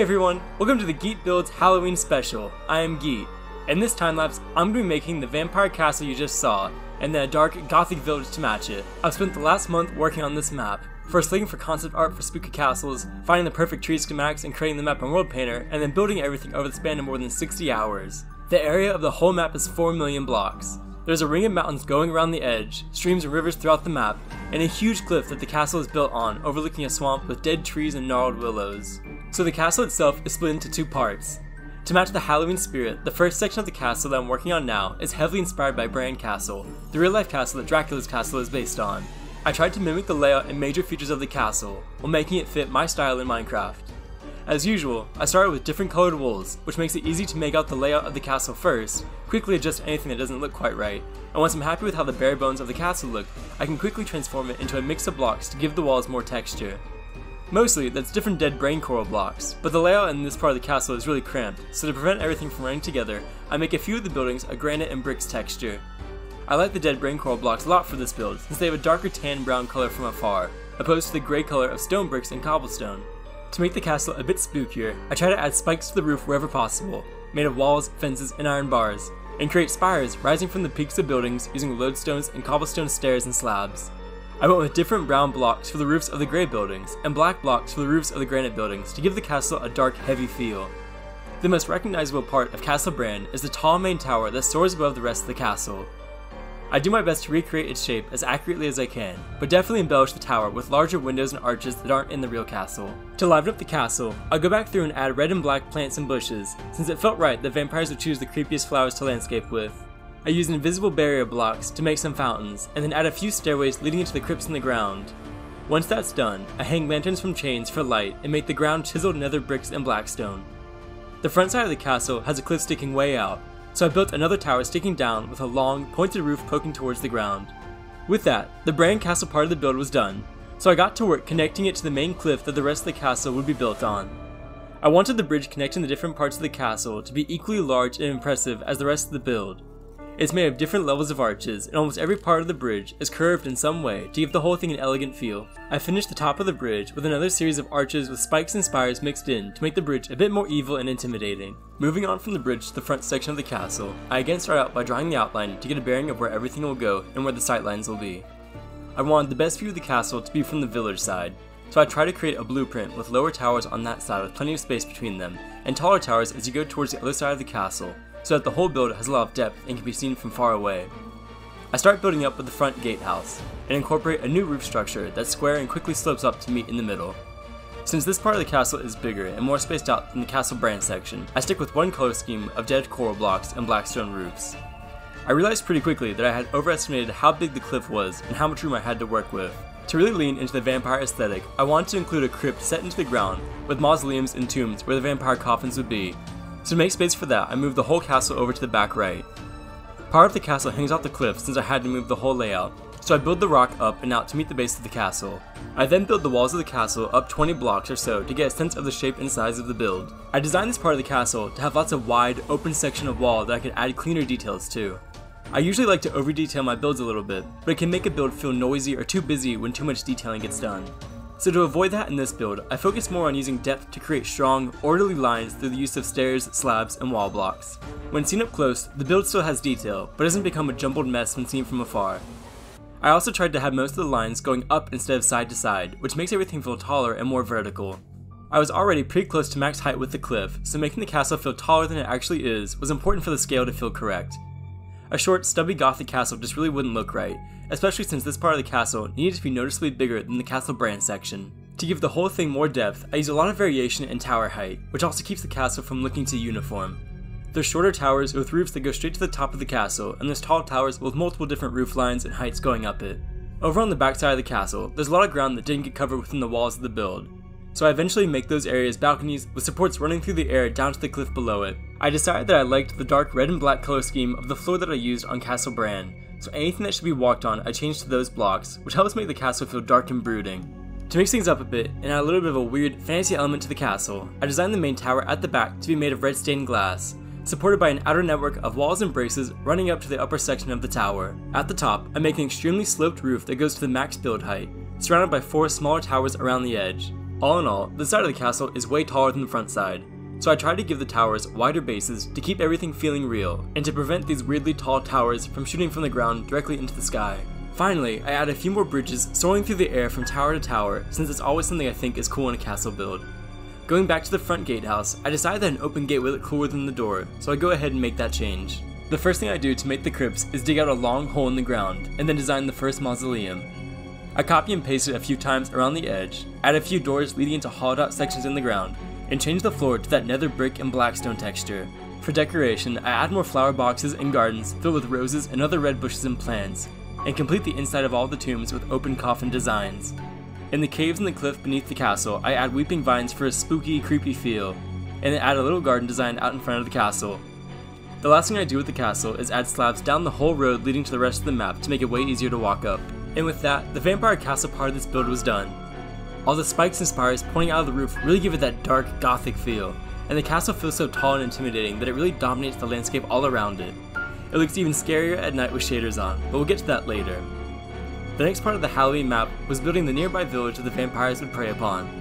Hey everyone, welcome to the Geet Builds Halloween special. I am Geet. In this time lapse, I'm going to be making the vampire castle you just saw, and then a dark gothic village to match it. I've spent the last month working on this map, first looking for concept art for spooky castles, finding the perfect tree schematics and creating the map in World Painter, and then building everything over the span of more than 60 hours. The area of the whole map is 4 million blocks. There's a ring of mountains going around the edge, streams and rivers throughout the map, and a huge cliff that the castle is built on, overlooking a swamp with dead trees and gnarled willows. So the castle itself is split into two parts. To match the Halloween spirit, the first section of the castle that I'm working on now is heavily inspired by Bran Castle, the real life castle that Dracula's castle is based on. I tried to mimic the layout and major features of the castle, while making it fit my style in Minecraft. As usual, I started with different colored walls, which makes it easy to make out the layout of the castle first, quickly adjust anything that doesn't look quite right, and once I'm happy with how the bare bones of the castle look, I can quickly transform it into a mix of blocks to give the walls more texture. Mostly, that's different dead brain coral blocks, but the layout in this part of the castle is really cramped, so to prevent everything from running together, I make a few of the buildings a granite and bricks texture. I like the dead brain coral blocks a lot for this build, since they have a darker tan brown color from afar, opposed to the grey color of stone bricks and cobblestone. To make the castle a bit spookier, I try to add spikes to the roof wherever possible, made of walls, fences, and iron bars, and create spires rising from the peaks of buildings using lodestones and cobblestone stairs and slabs. I went with different brown blocks for the roofs of the grey buildings, and black blocks for the roofs of the granite buildings to give the castle a dark, heavy feel. The most recognizable part of Castle Bran is the tall main tower that soars above the rest of the castle, I do my best to recreate its shape as accurately as I can, but definitely embellish the tower with larger windows and arches that aren't in the real castle. To liven up the castle, I'll go back through and add red and black plants and bushes, since it felt right that vampires would choose the creepiest flowers to landscape with. I use invisible barrier blocks to make some fountains, and then add a few stairways leading into the crypts in the ground. Once that's done, I hang lanterns from chains for light and make the ground chiseled nether bricks and blackstone. The front side of the castle has a cliff sticking way out, so I built another tower sticking down with a long, pointed roof poking towards the ground. With that, the Bran Castle part of the build was done, so I got to work connecting it to the main cliff that the rest of the castle would be built on. I wanted the bridge connecting the different parts of the castle to be equally large and impressive as the rest of the build, it's made of different levels of arches, and almost every part of the bridge is curved in some way to give the whole thing an elegant feel. I finished the top of the bridge with another series of arches with spikes and spires mixed in to make the bridge a bit more evil and intimidating. Moving on from the bridge to the front section of the castle, I again start out by drawing the outline to get a bearing of where everything will go and where the sightlines will be. I wanted the best view of the castle to be from the village side, so I try to create a blueprint with lower towers on that side with plenty of space between them, and taller towers as you go towards the other side of the castle, so that the whole build has a lot of depth and can be seen from far away. I start building up with the front gatehouse, and incorporate a new roof structure that's square and quickly slopes up to meet in the middle. Since this part of the castle is bigger and more spaced out than the castle Bran section, I stick with one color scheme of dead coral blocks and black stone roofs. I realized pretty quickly that I had overestimated how big the cliff was and how much room I had to work with. To really lean into the vampire aesthetic, I wanted to include a crypt set into the ground, with mausoleums and tombs where the vampire coffins would be, so to make space for that, I moved the whole castle over to the back right. Part of the castle hangs off the cliff since I had to move the whole layout, so I build the rock up and out to meet the base of the castle. I then build the walls of the castle up 20 blocks or so to get a sense of the shape and size of the build. I designed this part of the castle to have lots of wide, open section of wall that I could add cleaner details to. I usually like to over detail my builds a little bit, but it can make a build feel noisy or too busy when too much detailing gets done. So to avoid that in this build, I focus more on using depth to create strong, orderly lines through the use of stairs, slabs, and wall blocks. When seen up close, the build still has detail, but doesn't become a jumbled mess when seen from afar. I also tried to have most of the lines going up instead of side to side, which makes everything feel taller and more vertical. I was already pretty close to max height with the cliff, so making the castle feel taller than it actually is was important for the scale to feel correct. A short, stubby gothic castle just really wouldn't look right, especially since this part of the castle needed to be noticeably bigger than the Castle Bran section. To give the whole thing more depth, I used a lot of variation in tower height, which also keeps the castle from looking too uniform. There's shorter towers with roofs that go straight to the top of the castle, and there's tall towers with multiple different roof lines and heights going up it. Over on the backside of the castle, there's a lot of ground that didn't get covered within the walls of the build, so I eventually make those areas balconies with supports running through the air down to the cliff below it. I decided that I liked the dark red and black color scheme of the floor that I used on Castle Bran, so anything that should be walked on I changed to those blocks, which helps make the castle feel dark and brooding. To mix things up a bit and add a little bit of a weird fantasy element to the castle, I designed the main tower at the back to be made of red stained glass, supported by an outer network of walls and braces running up to the upper section of the tower. At the top, I make an extremely sloped roof that goes to the max build height, surrounded by four smaller towers around the edge. All in all, the side of the castle is way taller than the front side, so I tried to give the towers wider bases to keep everything feeling real, and to prevent these weirdly tall towers from shooting from the ground directly into the sky. Finally, I add a few more bridges soaring through the air from tower to tower, since it's always something I think is cool in a castle build. Going back to the front gatehouse, I decide that an open gate will look cooler than the door, so I go ahead and make that change. The first thing I do to make the crypts is dig out a long hole in the ground, and then design the first mausoleum. I copy and paste it a few times around the edge, add a few doors leading into hollowed out sections in the ground, and change the floor to that nether brick and blackstone texture. For decoration, I add more flower boxes and gardens filled with roses and other red bushes and plants, and complete the inside of all the tombs with open coffin designs. In the caves in the cliff beneath the castle, I add weeping vines for a spooky, creepy feel, and then add a little garden design out in front of the castle. The last thing I do with the castle is add slabs down the whole road leading to the rest of the map to make it way easier to walk up. And with that, the vampire castle part of this build was done. All the spikes and spires pointing out of the roof really give it that dark, gothic feel, and the castle feels so tall and intimidating that it really dominates the landscape all around it. It looks even scarier at night with shaders on, but we'll get to that later. The next part of the Halloween map was building the nearby village that the vampires would prey upon.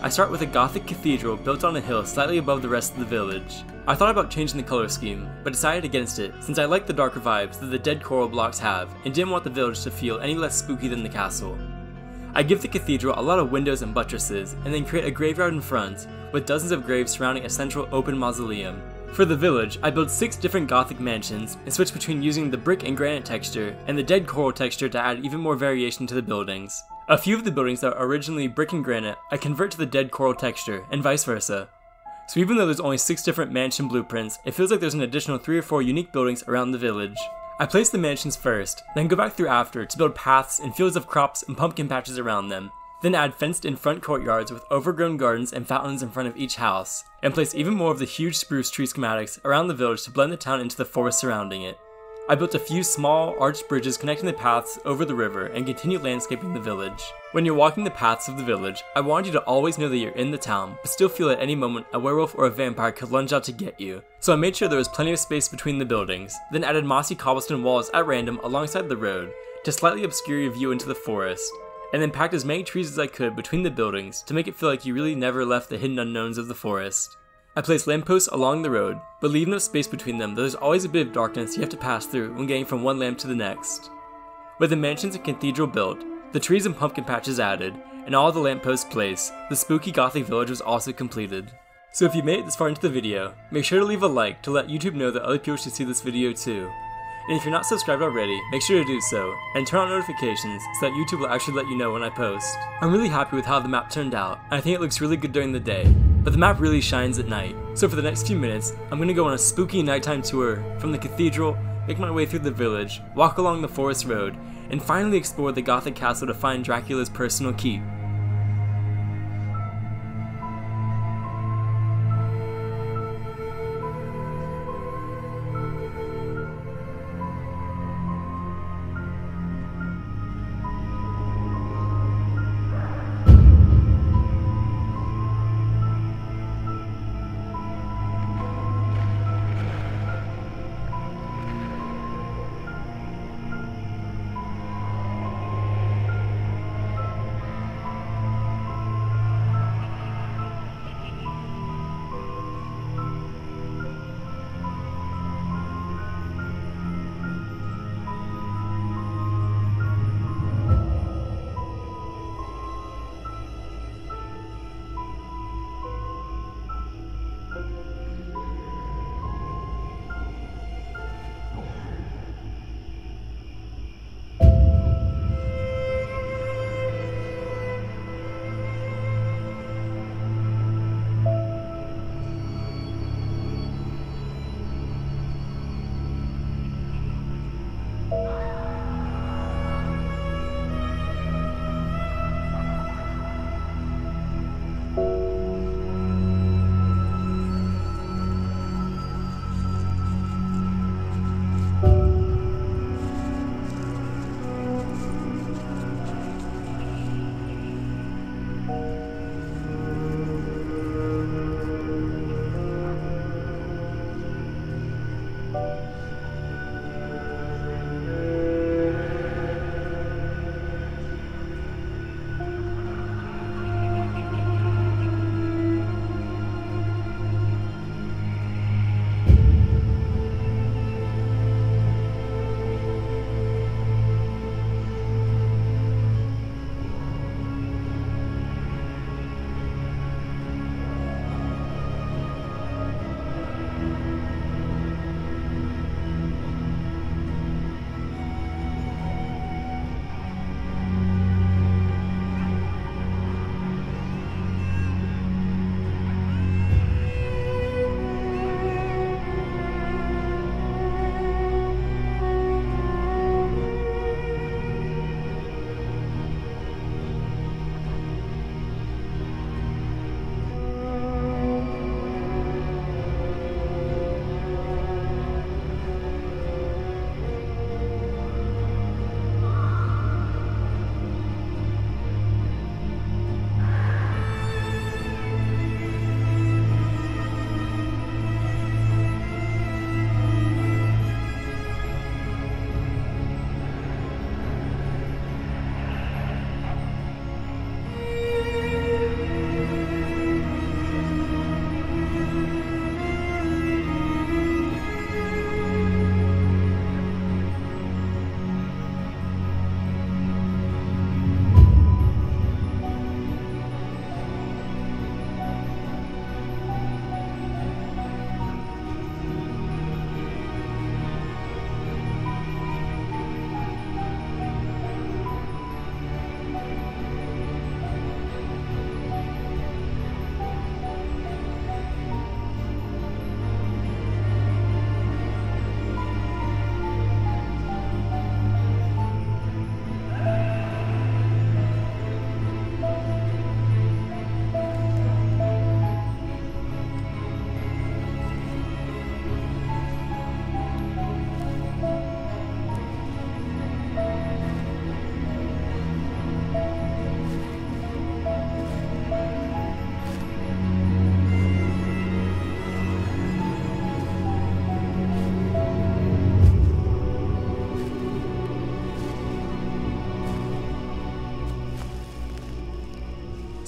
I start with a gothic cathedral built on a hill slightly above the rest of the village. I thought about changing the color scheme, but decided against it since I like the darker vibes that the dead coral blocks have and didn't want the village to feel any less spooky than the castle. I give the cathedral a lot of windows and buttresses, and then create a graveyard in front, with dozens of graves surrounding a central open mausoleum. For the village, I build 6 different gothic mansions, and switch between using the brick and granite texture and the dead coral texture to add even more variation to the buildings. A few of the buildings that are originally brick and granite, I convert to the dead coral texture, and vice versa. So even though there's only 6 different mansion blueprints, it feels like there's an additional 3 or 4 unique buildings around the village. I place the mansions first, then go back through after to build paths and fields of crops and pumpkin patches around them. Then add fenced in front courtyards with overgrown gardens and fountains in front of each house, and place even more of the huge spruce tree schematics around the village to blend the town into the forest surrounding it. I built a few small, arched bridges connecting the paths over the river and continued landscaping the village. When you're walking the paths of the village, I wanted you to always know that you're in the town, but still feel at any moment a werewolf or a vampire could lunge out to get you. So I made sure there was plenty of space between the buildings, then added mossy cobblestone walls at random alongside the road to slightly obscure your view into the forest, and then packed as many trees as I could between the buildings to make it feel like you really never left the hidden unknowns of the forest. I place lampposts along the road, but leave enough space between them that there's always a bit of darkness you have to pass through when getting from one lamp to the next. With the mansions and cathedral built, the trees and pumpkin patches added, and all the lampposts placed, the spooky gothic village was also completed. So if you made it this far into the video, make sure to leave a like to let YouTube know that other people should see this video too. And if you're not subscribed already, make sure to do so, and turn on notifications so that YouTube will actually let you know when I post. I'm really happy with how the map turned out, and I think it looks really good during the day, but the map really shines at night. So for the next few minutes, I'm going to go on a spooky nighttime tour from the cathedral, make my way through the village, walk along the forest road, and finally explore the gothic castle to find Dracula's personal keep.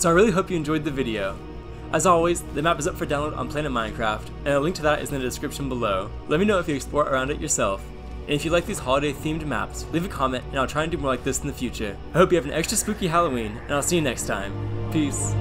So I really hope you enjoyed the video. As always, the map is up for download on Planet Minecraft, and a link to that is in the description below. Let me know if you explore around it yourself. And if you like these holiday themed maps, leave a comment and I'll try and do more like this in the future. I hope you have an extra spooky Halloween, and I'll see you next time. Peace.